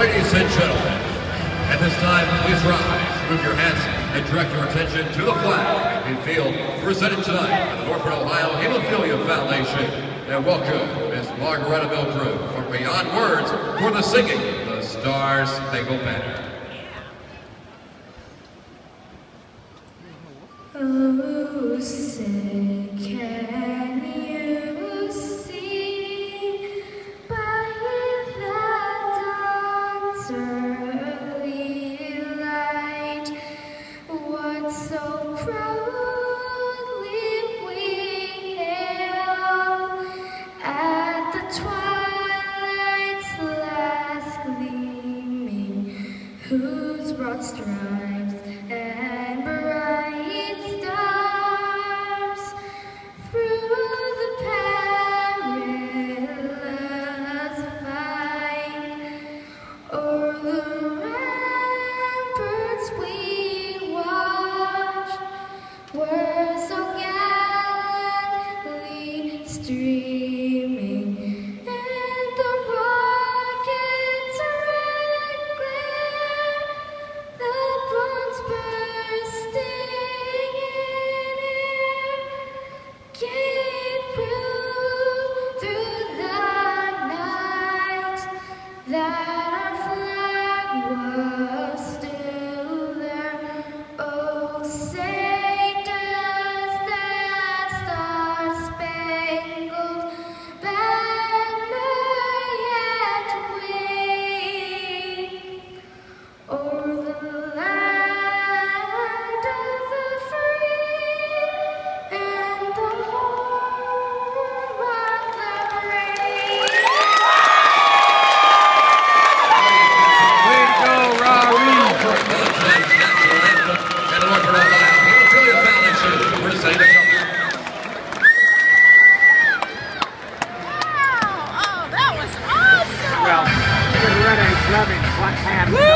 Ladies and gentlemen, at this time, please rise, move your hands, and direct your attention to the flag in field presented tonight by the Northern Ohio Hemophilia Foundation. And welcome Miss Margaretta Milgrew from Beyond Words for the singing the Star Spangled Banner. Oh, say can you monster. That loving flat hand.